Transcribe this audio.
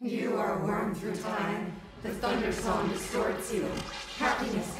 You are a worm through time. The thunder song distorts you. Happiness